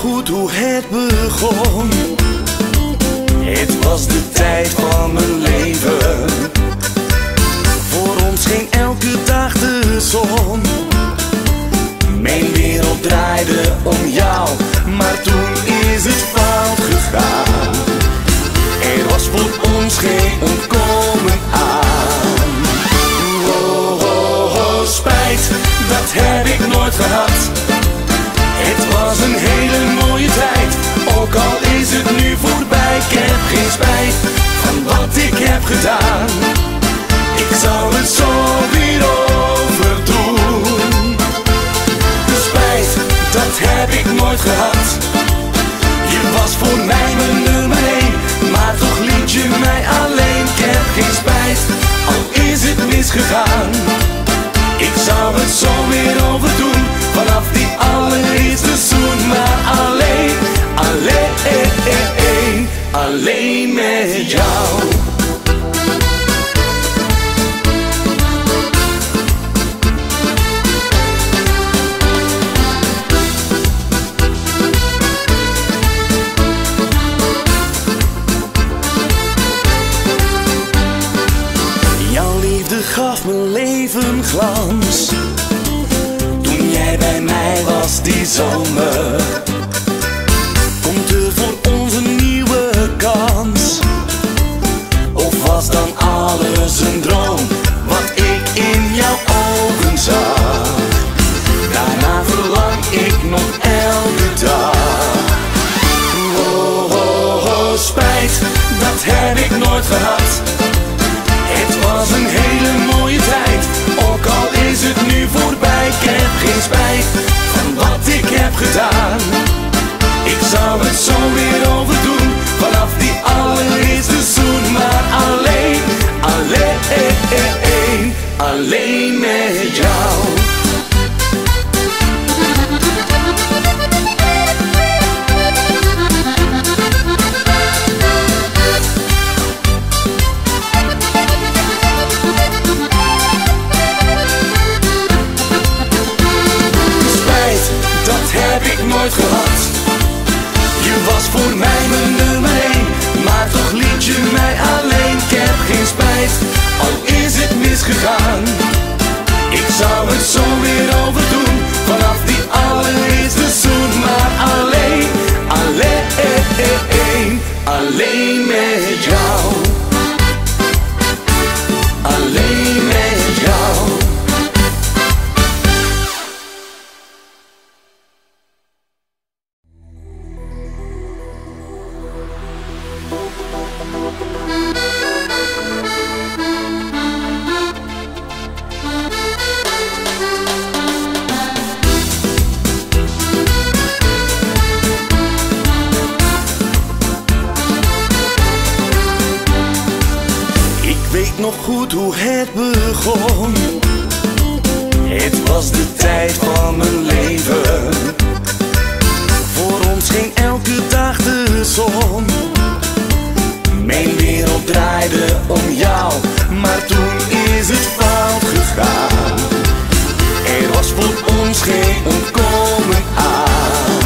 goed hoe het begon. Het was de tijd van mijn leven. zomer. 그다 nog goed hoe het begon. Het was de tijd van mijn leven. Voor ons ging elke dag de zon. Mijn wereld draaide om jou, maar toen is het fout gegaan. Er was voor ons geen ontkomen aan.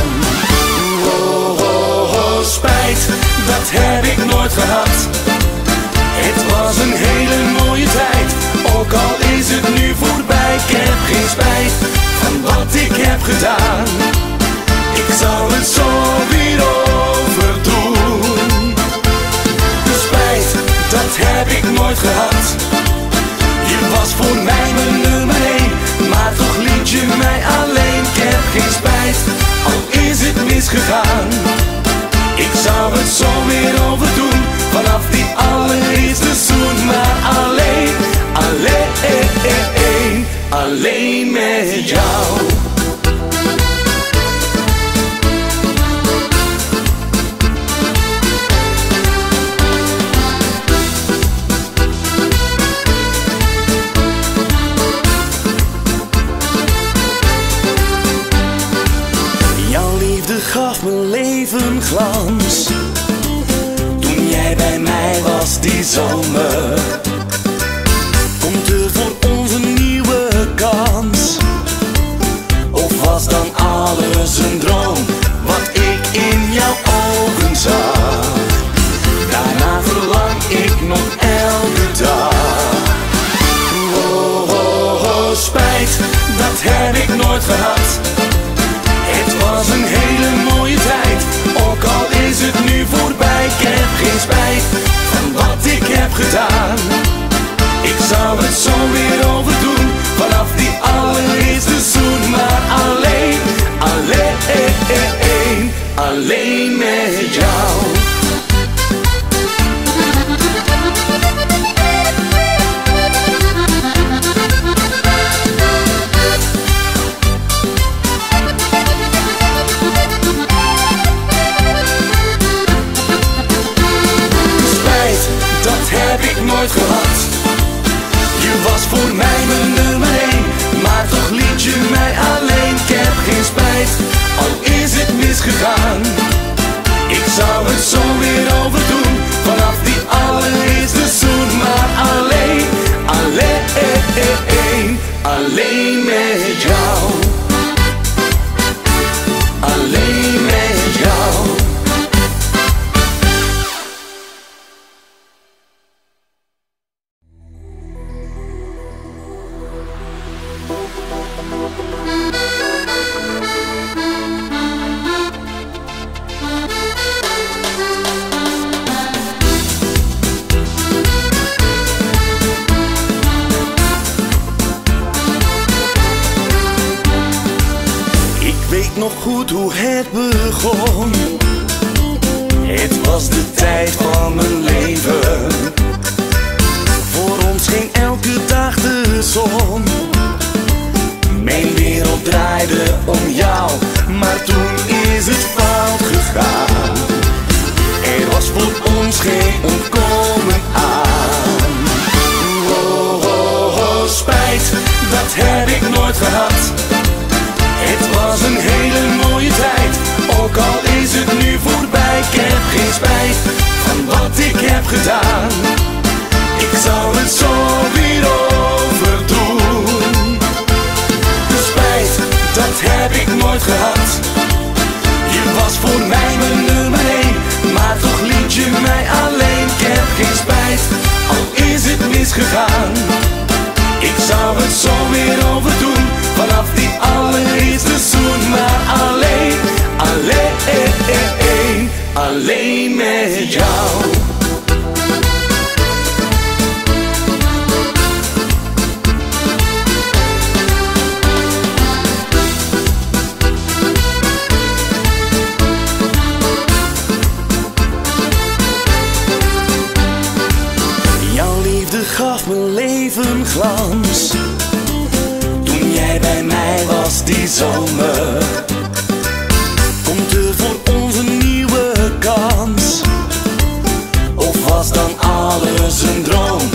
Oh, oh, oh spijt, dat heb ik nooit gehad. Ook al is het nu voorbij, Toen jij bij mij was die zomer. Ik zou het zo weer overdoen, vanaf die allereerste zoen. Maar alleen, alleen, alleen met nog goed hoe het begon. Het was de tijd van mijn leven. Voor ons ging elke dag de zon. Mijn wereld draaide om jou, maar toen is het fout gegaan. Er was voor ons geen ontkomen aan. Oh, oh, oh, spijt, dat heb ik nooit gehad. het nu voorbij, ik heb geen spijt van wat ik heb gedaan. Toen jij bij mij was die zomer, komt er voor ons een nieuwe kans. Of was dan alles een droom?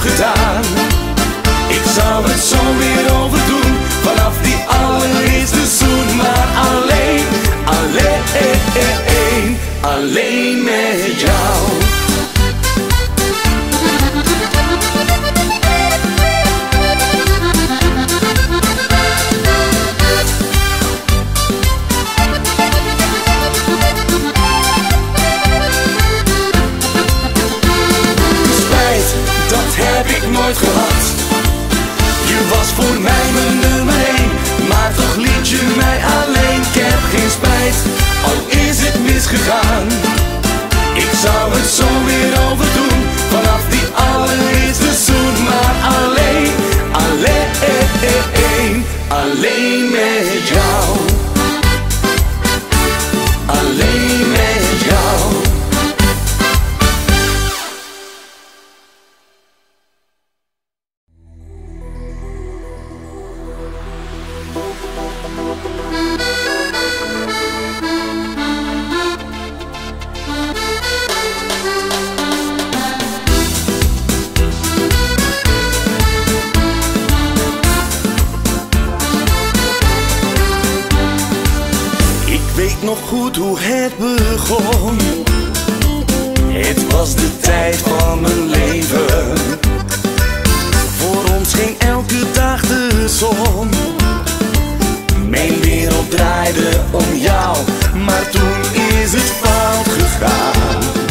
gedaan. It's our het nog goed hoe het begon. Het was de tijd van mijn leven. Voor ons ging elke dag de zon. Mijn wereld draaide om jou, maar toen is het fout gegaan.